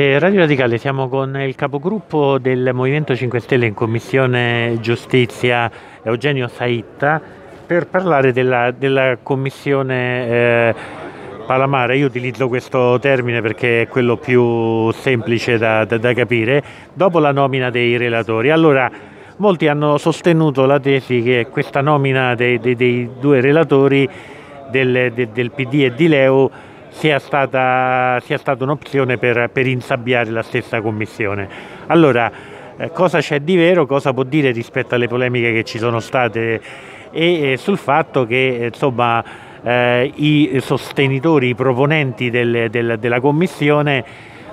Radio Radicale, siamo con il capogruppo del Movimento 5 Stelle in Commissione Giustizia, Eugenio Saitta, per parlare della, della Commissione eh, Palamara. Io utilizzo questo termine perché è quello più semplice da, da, da capire, dopo la nomina dei relatori. Allora, molti hanno sostenuto la tesi che questa nomina dei, dei, dei due relatori del, del, del PD e di Leo sia stata, stata un'opzione per, per, insabbiare la stessa commissione. Allora, eh, cosa c'è di vero, cosa può dire rispetto alle polemiche che ci sono state e eh, sul fatto che insomma, eh, i sostenitori, i proponenti del, del, della commissione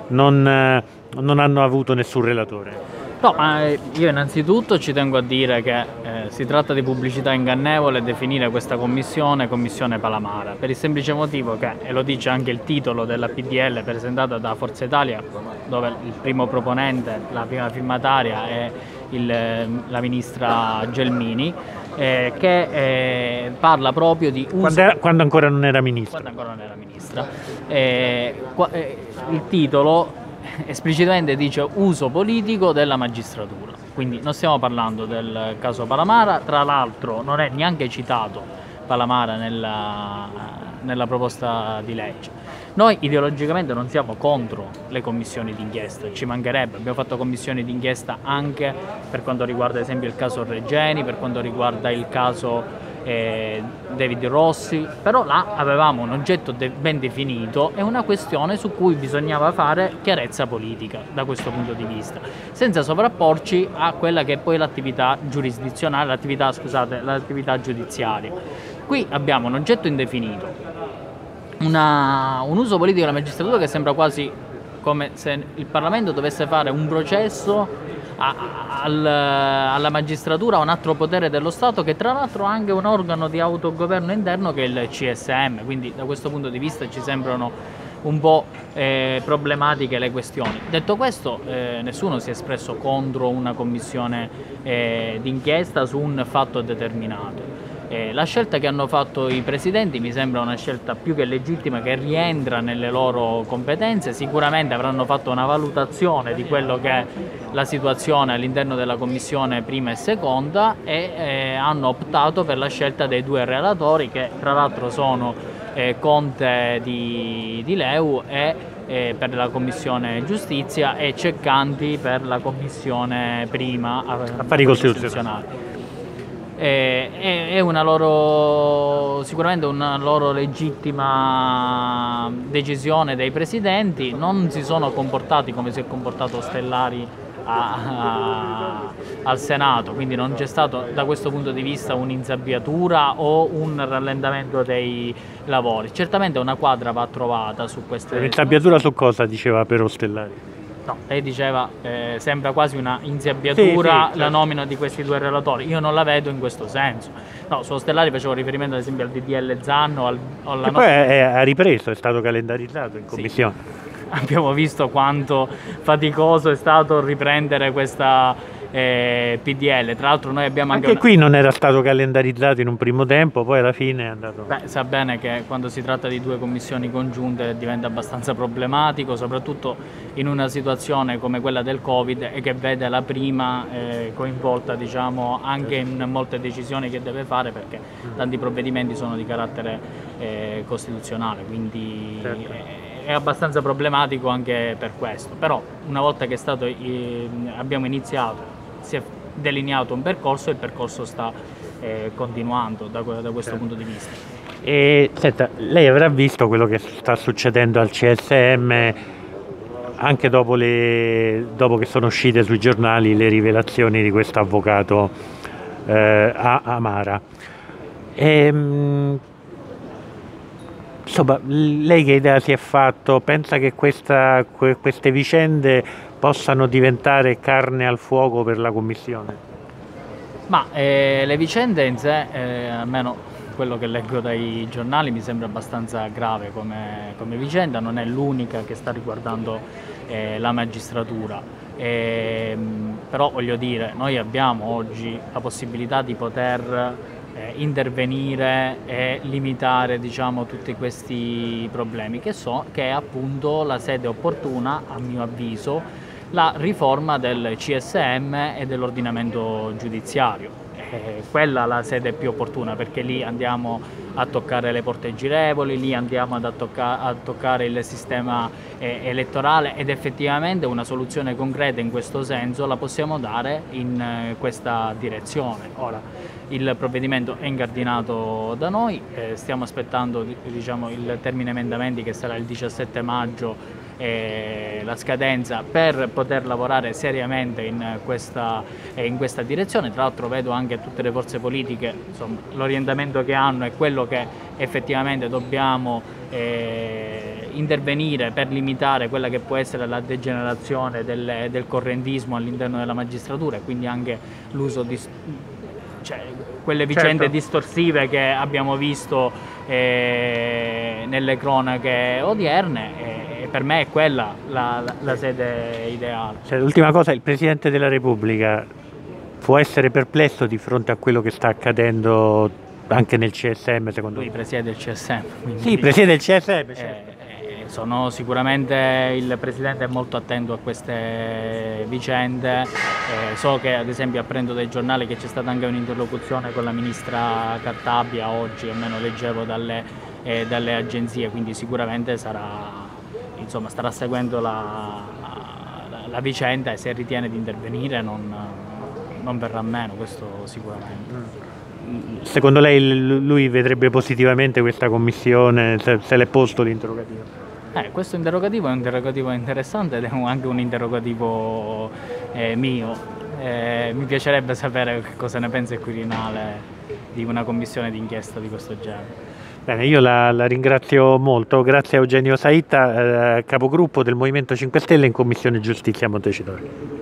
non, non hanno avuto nessun relatore? No, ma eh, io innanzitutto ci tengo a dire che eh, si tratta di pubblicità ingannevole definire questa commissione commissione Palamara, per il semplice motivo che, e lo dice anche il titolo della PDL presentata da Forza Italia, dove il primo proponente, la prima firmataria è il, la ministra Gelmini, eh, che eh, parla proprio di uso... Quando, era, quando, ancora non era ministra. Quando ancora non era ministra. Eh, qua, eh, il titolo esplicitamente dice uso politico della magistratura. Quindi non stiamo parlando del caso Palamara, tra l'altro non è neanche citato Palamara nella, nella proposta di legge. Noi ideologicamente non siamo contro le commissioni d'inchiesta, ci mancherebbe, abbiamo fatto commissioni d'inchiesta anche per quanto riguarda ad esempio il caso Regeni, per quanto riguarda il caso eh, David Rossi, però là avevamo un oggetto de- ben definito e una questione su cui bisognava fare chiarezza politica da questo punto di vista, senza sovrapporci a quella che è poi l'attività giurisdizionale, l'attività, scusate, l'attività giudiziaria. Qui abbiamo un oggetto indefinito, una, un uso politico della magistratura che sembra quasi come se il Parlamento dovesse fare un processo al, alla magistratura un altro potere dello Stato che tra l'altro ha anche un organo di autogoverno interno che è il CSM, quindi da questo punto di vista ci sembrano un po' eh, problematiche le questioni. Detto questo, eh, nessuno si è espresso contro una commissione eh, d'inchiesta su un fatto determinato. Eh, la scelta che hanno fatto i presidenti mi sembra una scelta più che legittima che rientra nelle loro competenze, sicuramente avranno fatto una valutazione di quello che è la situazione all'interno della commissione prima e seconda e eh, hanno optato per la scelta dei due relatori che tra l'altro sono eh, Conte di, di Leu e eh, per la commissione giustizia e Ceccanti per la commissione prima affari costituzionali è una loro, sicuramente una loro legittima decisione dei presidenti, non si sono comportati come si è comportato Stellari a, a, al Senato, quindi non c'è stato da questo punto di vista un'insabbiatura o un rallentamento dei lavori. Certamente una quadra va trovata su queste... Un'insabbiatura su cosa diceva però Stellari? No, lei diceva eh, sembra quasi una inziabbiatura sì, sì, la nomina di questi due relatori. Io non la vedo in questo senso. No, su Stellari facevo riferimento ad esempio al DDL Zanno. Al, alla poi è, ha ripreso, è stato calendarizzato in commissione. Sì. Abbiamo visto quanto faticoso è stato riprendere questa eh, PDL. Tra l'altro noi abbiamo anche... Anche una... qui non era stato calendarizzato in un primo tempo, poi alla fine è andato... Beh, sa bene che quando si tratta di due commissioni congiunte diventa abbastanza problematico, soprattutto in una situazione come quella del Covid e che vede la prima eh, coinvolta diciamo, anche in molte decisioni che deve fare perché tanti provvedimenti sono di carattere eh, costituzionale, quindi certo. è, è abbastanza problematico anche per questo. Però una volta che stato, eh, abbiamo iniziato si è delineato un percorso e il percorso sta eh, continuando da, da questo certo. punto di vista. E, senta, lei avrà visto quello che sta succedendo al CSM anche dopo, le, dopo che sono uscite sui giornali le rivelazioni di questo avvocato eh, Amara. E, ehm, insomma, lei che idea si è fatto? Pensa che questa, queste vicende possano diventare carne al fuoco per la Commissione? Ma eh, le vicende in sé, eh, almeno quello che leggo dai giornali, mi sembra abbastanza grave come, come vicenda, non è l'unica che sta riguardando eh, la magistratura. E, ehm, però voglio dire, noi abbiamo oggi la possibilità di poter eh, intervenire e limitare diciamo, tutti questi problemi, che, so, che è appunto la sede opportuna, a mio avviso, la riforma del CSM e dell'ordinamento giudiziario eh, quella la sede più opportuna perché lì andiamo a toccare le porte girevoli, lì andiamo a, tocca a toccare il sistema eh, elettorale ed effettivamente una soluzione concreta in questo senso la possiamo dare in eh, questa direzione. Ora, il provvedimento è incardinato da noi, eh, stiamo aspettando diciamo, il termine emendamenti che sarà il 17 maggio eh, la scadenza per poter lavorare seriamente in questa, eh, in questa direzione. Tra l'altro vedo anche tutte le forze politiche, l'orientamento che hanno è quello che effettivamente dobbiamo eh, intervenire per limitare quella che può essere la degenerazione del, del correntismo all'interno della magistratura e quindi anche l'uso di cioè, quelle vicende certo. distorsive che abbiamo visto eh, nelle cronache odierne e per me è quella la, la, la sede ideale. Cioè, l'ultima cosa, il Presidente della Repubblica può essere perplesso di fronte a quello che sta accadendo anche nel CSM secondo Lui me? presiede il CSM. Sì, presiede il CSM, certo. Eh, sono sicuramente il Presidente è molto attento a queste vicende, eh, so che ad esempio apprendo dai giornali che c'è stata anche un'interlocuzione con la Ministra Cartabia oggi, almeno leggevo dalle, eh, dalle agenzie, quindi sicuramente sarà, insomma, starà seguendo la, la, la, vicenda e se ritiene di intervenire non, non verrà meno, questo sicuramente. Secondo lei lui vedrebbe positivamente questa commissione se, se l'è posto l'interrogativo? Eh, questo interrogativo è un interrogativo interessante ed è anche un interrogativo eh, mio. Eh, mi piacerebbe sapere cosa ne pensa il Quirinale di una commissione d'inchiesta di questo genere. Bene, io la, la, ringrazio molto, grazie a Eugenio Saitta, eh, capogruppo del Movimento 5 Stelle in Commissione Giustizia Montecitorio.